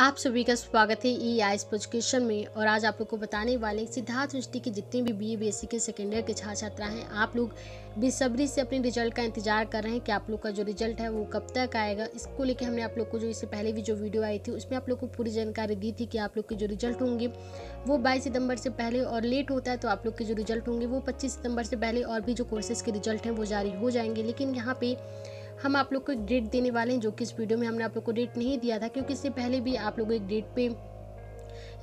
आप सभी का स्वागत है ई आई एजुकेशन में और आज आप लोग को बताने वाले सिद्धार्थ यूनिवर्सिटी के जितने भी बी ए बी के सेकेंड ईयर के छात्र छात्रा हैं, आप लोग बेसब्री से अपने रिज़ल्ट का इंतज़ार कर रहे हैं कि आप लोग का जो रिज़ल्ट है वो कब तक आएगा। इसको लेकर हमने आप लोग को जो इससे पहले भी जो वीडियो आई थी, उसमें आप लोग को पूरी जानकारी दी थी कि आप लोग के जो रिज़ल्ट होंगे, वो बाईस सितंबर से पहले और लेट होता है तो आप लोग के जो रिज़ल्ट होंगे, वो पच्चीस सितंबर से पहले और भी जो कोर्सेज के रिज़ल्ट हैं, वो जारी हो जाएँगे। लेकिन यहाँ पे हम आप लोग को एक डेट देने वाले हैं, जो कि इस वीडियो में हमने आप लोग को डेट नहीं दिया था, क्योंकि इससे पहले भी आप लोग एक डेट पे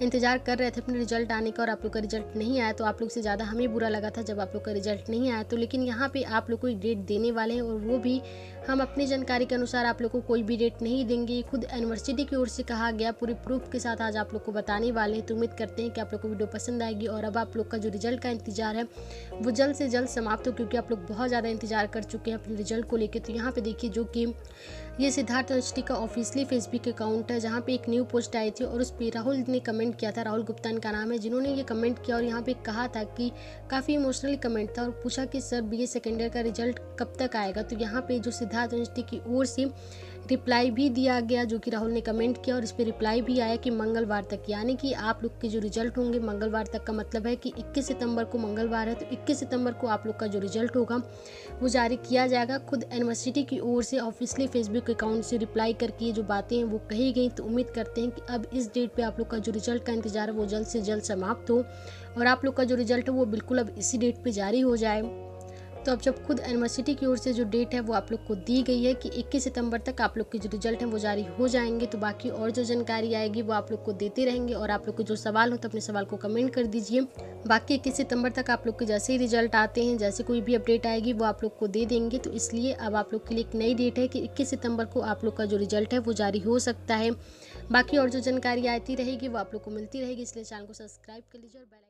इंतज़ार कर रहे थे अपने रिज़ल्ट आने का और आप लोग का रिज़ल्ट नहीं आया तो आप लोग से ज़्यादा हमें बुरा लगा था जब आप लोग का रिज़ल्ट नहीं आया। तो लेकिन यहाँ पे आप लोग को डेट देने वाले हैं और वो भी हम अपनी जानकारी के अनुसार आप लोग को कोई भी डेट नहीं देंगे। खुद यूनिवर्सिटी की ओर से कहा गया, पूरे प्रूफ के साथ आज आप लोग को बताने वाले हैं। तो उम्मीद करते हैं कि आप लोग को वीडियो पसंद आएगी और अब आप लोग का जो रिज़ल्ट का इंतज़ार है, वो जल्द से जल्द समाप्त हो, क्योंकि आप लोग बहुत ज़्यादा इंतज़ार कर चुके हैं अपने रिज़ल्ट को लेकर तो यहाँ पे देखिए जो कि ये सिद्धार्थ यूनिवर्सिटी का ऑफिशियली फेसबुक अकाउंट है, जहाँ पे एक न्यू पोस्ट आई थी और उस पर राहुल ने कमेंट किया था, राहुल गुप्ता इनका नाम है, जिन्होंने ये कमेंट किया और यहाँ पे कहा था कि काफ़ी इमोशनली कमेंट था और पूछा कि, sir B A second year का रिज़ल्ट कब तक आएगा? तो यहाँ पे जो सिद्धार्थ यूनिवर्सिटी की ओर से रिप्लाई भी दिया गया, जो कि राहुल ने कमेंट किया और इस पर रिप्लाई भी आया कि मंगलवार तक, यानी कि आप लोग के जो रिज़ल्ट होंगे, मंगलवार तक का मतलब है कि 21 सितंबर को मंगलवार है तो 21 सितंबर को आप लोग का जो रिज़ल्ट होगा, वो जारी किया जाएगा खुद यूनिवर्सिटी की ओर से, ऑफिशियली फेसबुक अकाउंट से रिप्लाई करके ये जो बातें हैं वो कही गई तो उम्मीद करते हैं कि अब इस डेट पर आप लोग का जो रिज़ल्ट का इंतज़ार है वो जल्द से जल्द समाप्त हो और आप लोग का जो रिज़ल्ट है वो बिल्कुल अब इसी डेट पर जारी हो जाए। तो अब जब खुद यूनिवर्सिटी की ओर से जो डेट है वो आप लोग को दी गई है कि 21 सितंबर तक आप लोग के जो रिज़ल्ट हैं वो जारी हो जाएँगे तो बाकी और जो जानकारी आएगी वो आप लोग को देते रहेंगे और आप लोग को जो सवाल हो तो अपने सवाल को कमेंट कर दीजिए। बाकी इक्कीस सितंबर तक आप लोग के जैसे ही रिज़ल्ट आते हैं, जैसे कोई भी अपडेट आएगी, वो आप लोग को दे देंगे। तो इसलिए अब आप लोग के लिए एक नई डेट है कि इक्कीस सितंबर को आप लोग का जो रिज़ल्ट है, वो जारी हो सकता है। बाकी और जो जानकारी आती रहेगी, वो आप लोग को मिलती रहेगी, इसलिए चैनल को सब्सक्राइब कर लीजिए और बेल